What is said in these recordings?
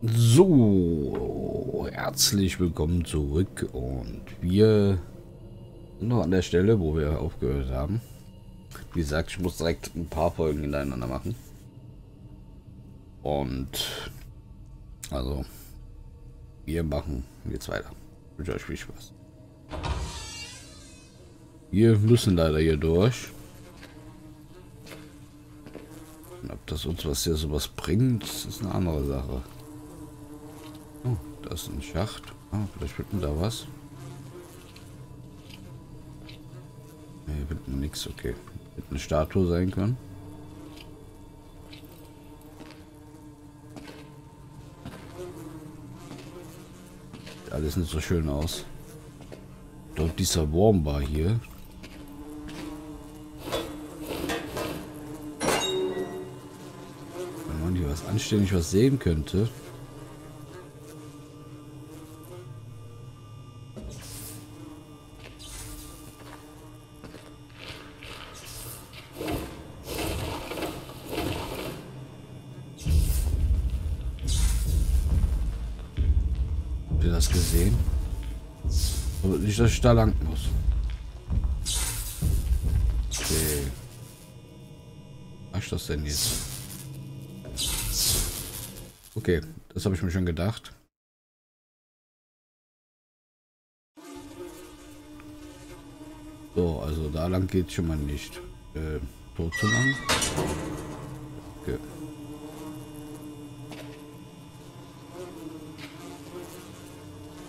So, herzlich willkommen zurück und wir sind noch an der Stelle, wo wir aufgehört haben. Wie gesagt, ich muss direkt ein paar Folgen hintereinander machen. Und also, wir machen jetzt weiter. Ich wünsche euch viel Spaß. Wir müssen leider hier durch. ob das uns was hier sowas bringt, ist eine andere Sache. Da ist ein Schacht. Ah, vielleicht wird da was. Hier wird nichts, okay. Wird eine Statue sein können. Sieht alles nicht so schön aus. Dort dieser Wurm war hier. Wenn man hier was anständig was sehen könnte. Das gesehen? Aber nicht, dass ich da lang muss. Okay. Was ist das denn jetzt? Okay, das habe ich mir schon gedacht. So, also da lang geht schon mal nicht. Äh, so zu lang. Okay.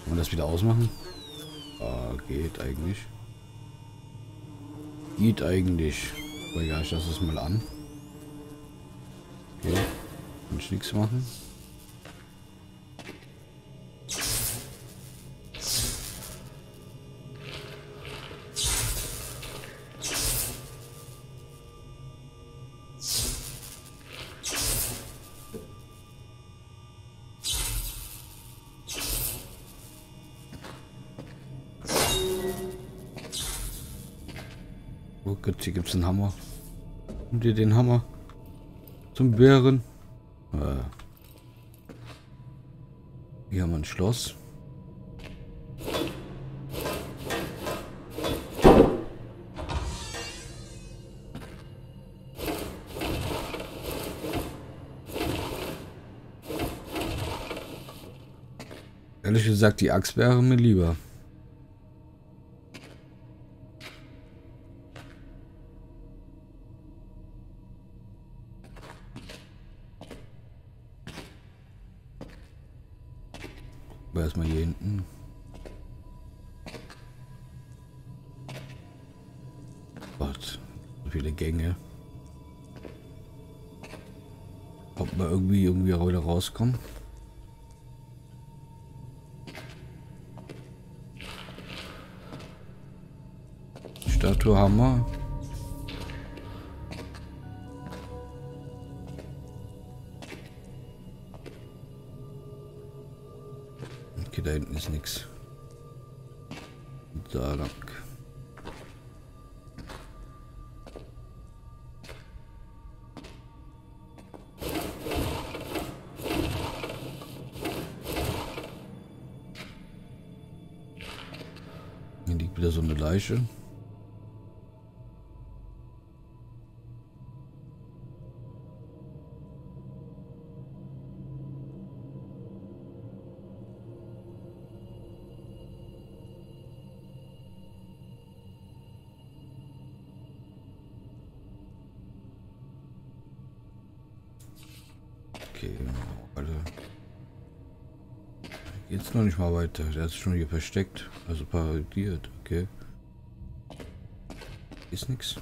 Man das wieder ausmachen? Ah, geht eigentlich. Geht eigentlich. Aber egal, ich lasse es mal an. Okay. Kann ich nichts machen. Hammer. Nimm dir den Hammer. Zum Bären. Äh. Hier haben wir ein Schloss. Ehrlich gesagt, die Axt wäre mir lieber. Ob wir irgendwie irgendwie auch rauskommen. Statue haben wir. Okay, da hinten ist nichts. Da lang. Hier liegt wieder so eine Leiche. Noch nicht mal weiter. Der hat sich schon hier versteckt. Also parodiert. Okay. Ist nix.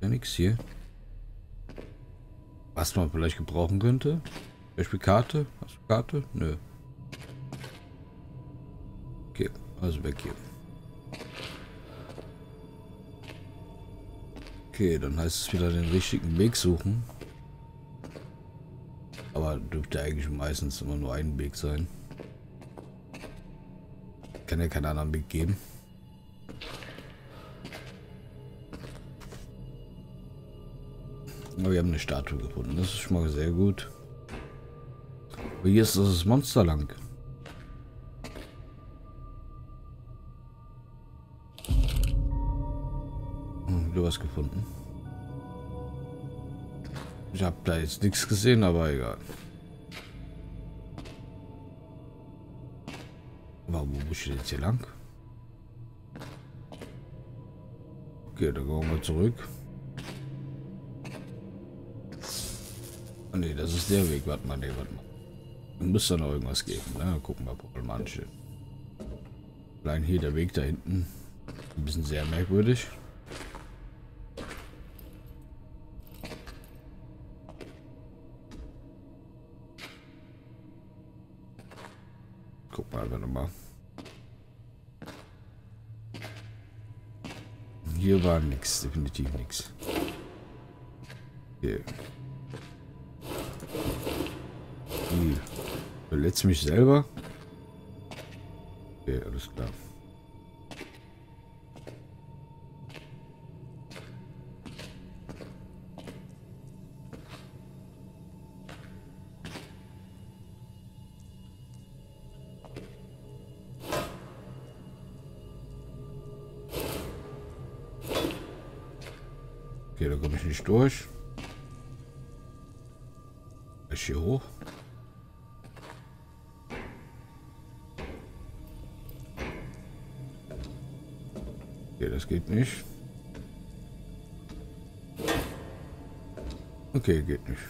Ja, nix hier. Was man vielleicht gebrauchen könnte? Beispiel Karte? Hast du Karte? Nö. Okay, also weg hier. Okay, dann heißt es wieder den richtigen Weg suchen. Aber dürfte eigentlich meistens immer nur ein Weg sein. Kann ja keinen anderen Weg geben. Aber wir haben eine Statue gefunden. Das ist schon mal sehr gut. Aber hier ist das Monster lang. Hm, wieder was gefunden. Ich habe da jetzt nichts gesehen, aber egal. Wo muss ich jetzt hier lang? Okay, dann gehen wir zurück. Oh, nee, das ist der Weg. Warte mal, nee, warte mal. Da muss da noch irgendwas geben. Ne? Gucken wir problematisch. Allein hier der Weg da hinten. Ein bisschen sehr merkwürdig. Guck mal einfach nochmal. Hier war nichts, definitiv nichts. Hier. Verletzt mich selber? Okay, alles klar. Okay, da komme ich nicht durch. Ich hier hoch. Okay, das geht nicht. Okay, geht nicht.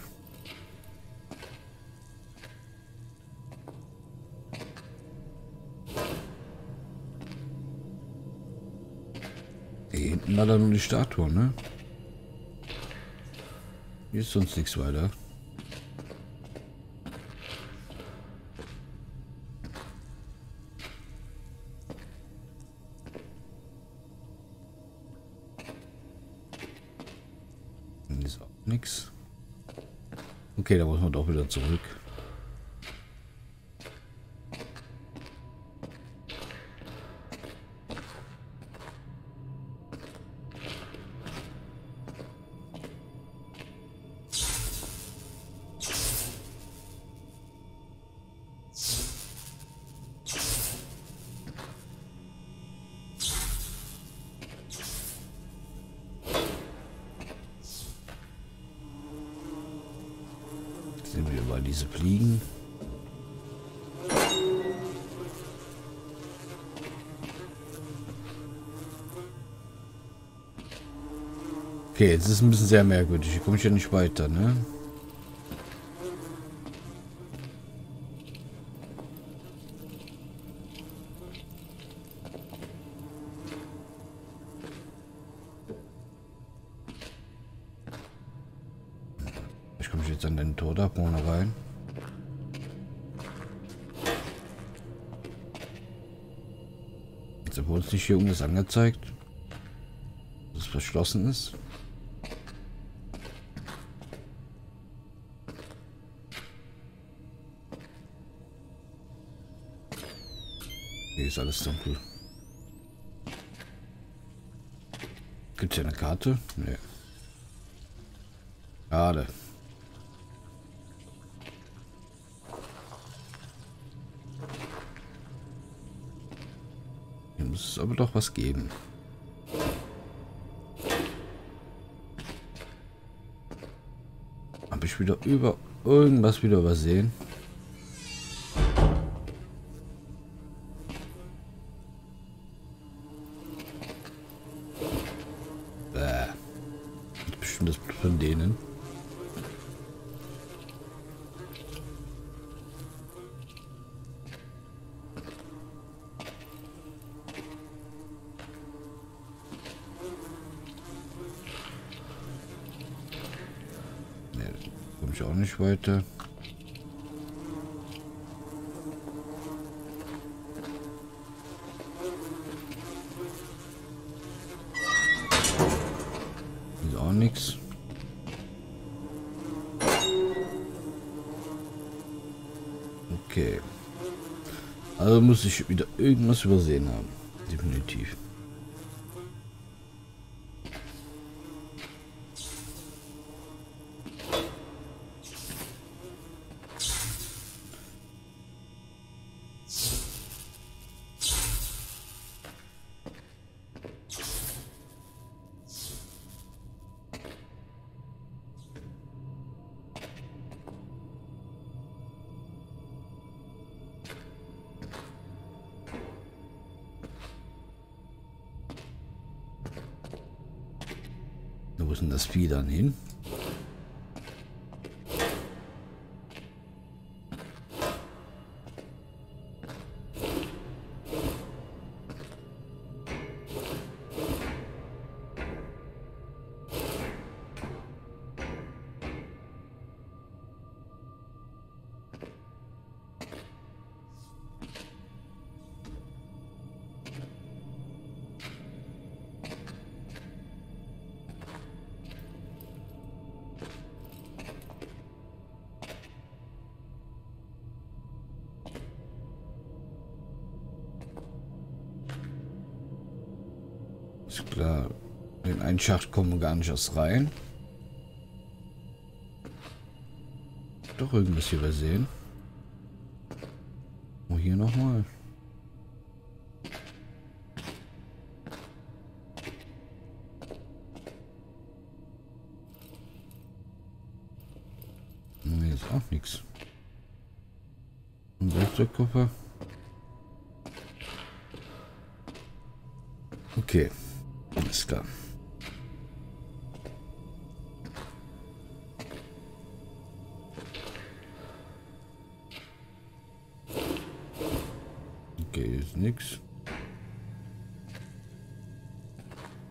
Hier hinten war da nur die Statue, ne? Hier ist sonst nichts weiter. Ist auch nichts. Okay, da muss man doch wieder zurück. Sehen wir über diese Fliegen. Okay, jetzt ist ein bisschen sehr merkwürdig. Hier komme ich ja nicht weiter, ne? Jetzt wurde uns nicht hier irgendwas angezeigt, dass es verschlossen ist. Hier ist alles dunkel. Gibt es hier eine Karte? Nee. Schade. Es aber doch was geben. Habe ich wieder über irgendwas wieder übersehen? Muss ich wieder irgendwas übersehen haben. Definitiv. Wo das Vieh dann hin? Ist klar. In einen Schacht kommen wir gar nicht erst rein. Doch irgendwas hier übersehen. Oh, hier nochmal. Nee, auch nichts. Ein Werkzeugkoffer. Okay. Alles klar. Okay, ist nix.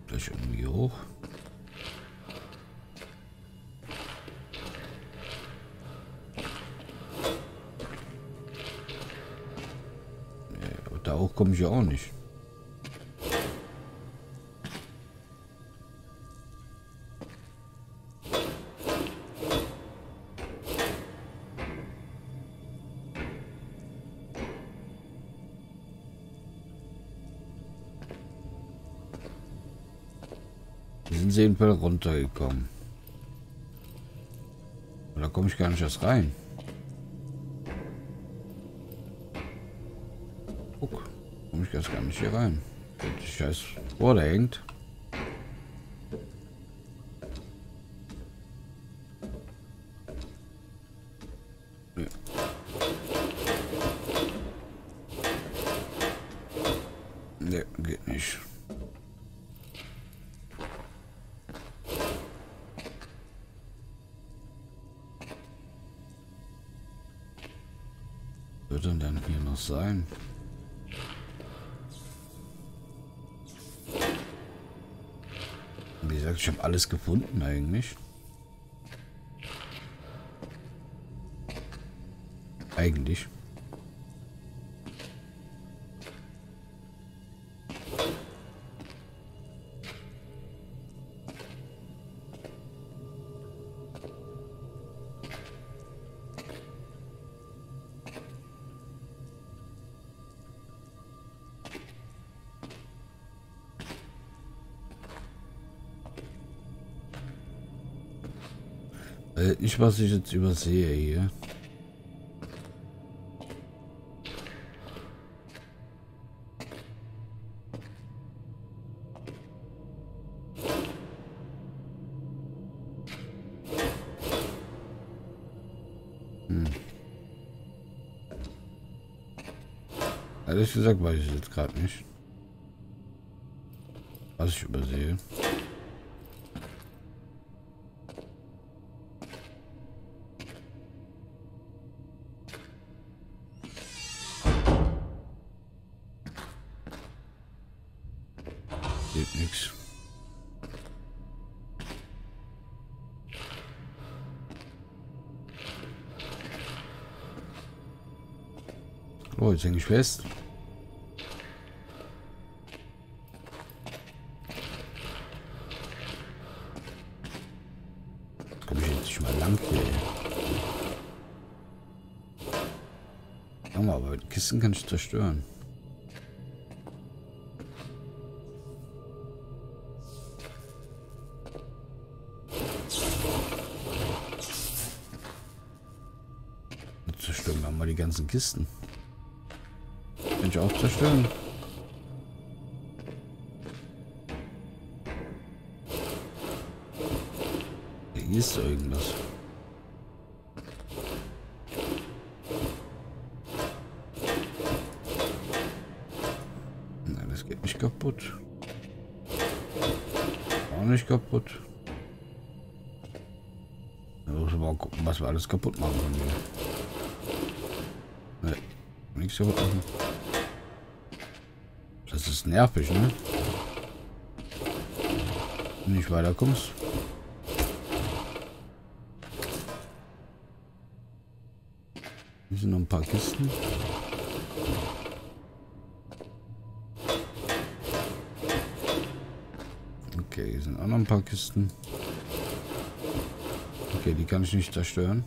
Gleich irgendwie hoch. Nee, da hoch komme ich ja auch nicht. Seenfell runtergekommen. Da komme ich gar nicht erst rein. Guck, komme ich erst gar nicht hier rein. Die scheiß Rohr da hängt. Ja. Nee, geht nicht. Sein? Wie gesagt, ich habe alles gefunden eigentlich. Eigentlich. Äh, nicht, was ich jetzt übersehe hier. Hm. Ehrlich gesagt weiß ich jetzt gerade nicht. Was ich übersehe. Jetzt hänge ich fest. Komme ich jetzt nicht mal lang hier. Ja, aber die Kisten kann ich zerstören. Jetzt zerstören wir mal die ganzen Kisten. Ich auch zerstören. Hier ist irgendwas. Nein, das geht nicht kaputt. Auch nicht kaputt. Muss mal gucken, was wir alles kaputt machen können. Nichts kaputt machen. Das ist nervig, ne? Wenn nicht weiterkommst. Hier sind noch ein paar Kisten. Okay, hier sind auch noch ein paar Kisten. Okay, die kann ich nicht zerstören.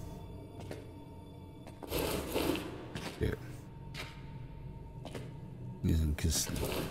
Okay. Hier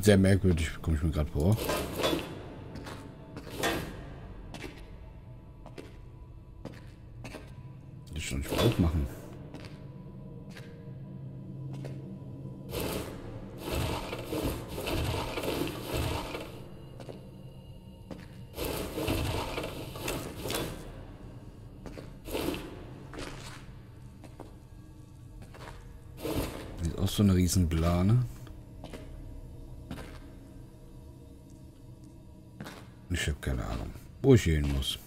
Sehr merkwürdig, komme ich mir gerade vor. Das schon nicht aufmachen. Ist auch so eine riesen Plane. Ich habe keine Ahnung, wo ich hin muss.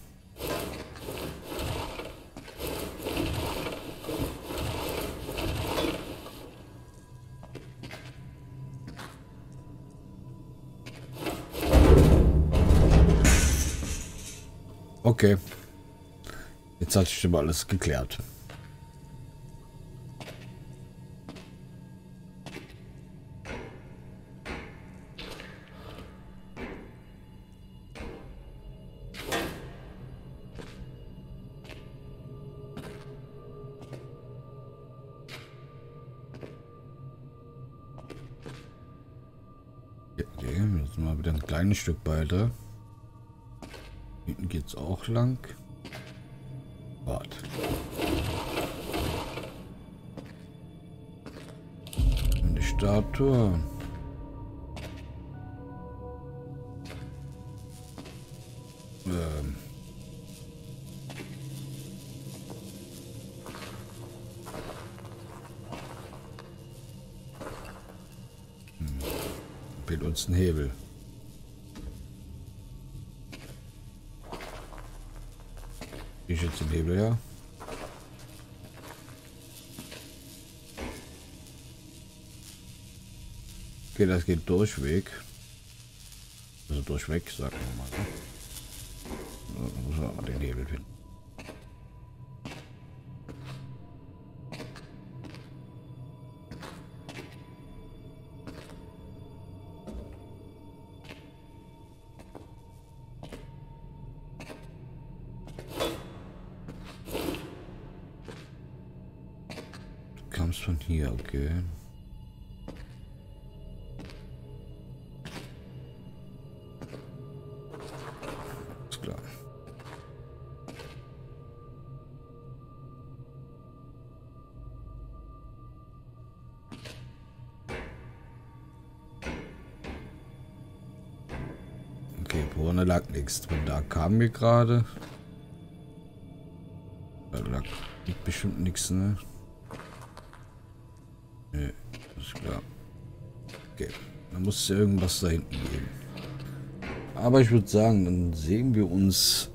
Okay. Jetzt hat sich schon alles geklärt. Kleines Stück weiter. Hinten geht es auch lang. Wart. Die Statue. Ähm. Fehlt uns ein Hebel. Ich jetzt den Hebel her. Okay, das geht durchweg. Also durchweg, sagen wir mal. Ne? So, muss man den Hebel finden. Vorne lag nichts. Von da kamen wir gerade. Da lag bestimmt nichts, ne? Okay. Da muss es ja irgendwas da hinten geben. Aber ich würde sagen, dann sehen wir uns,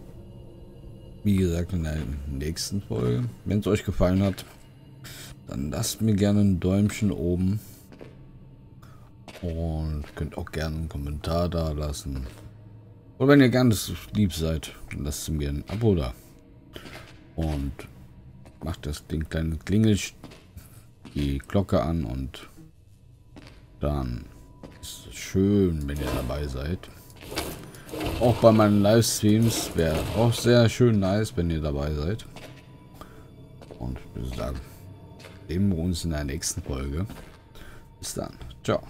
wie gesagt, in der nächsten Folge. Wenn es euch gefallen hat, dann lasst mir gerne ein Däumchen oben. Und könnt auch gerne einen Kommentar da lassen. Oder wenn ihr ganz lieb seid, lasst mir ein Abo da. Und macht das Ding kleine Klingel, die Glocke an und dann ist es schön, wenn ihr dabei seid. Auch bei meinen Livestreams wäre auch sehr schön nice, wenn ihr dabei seid. Und ich würde sagen, sehen wir uns in der nächsten Folge. Bis dann. Ciao.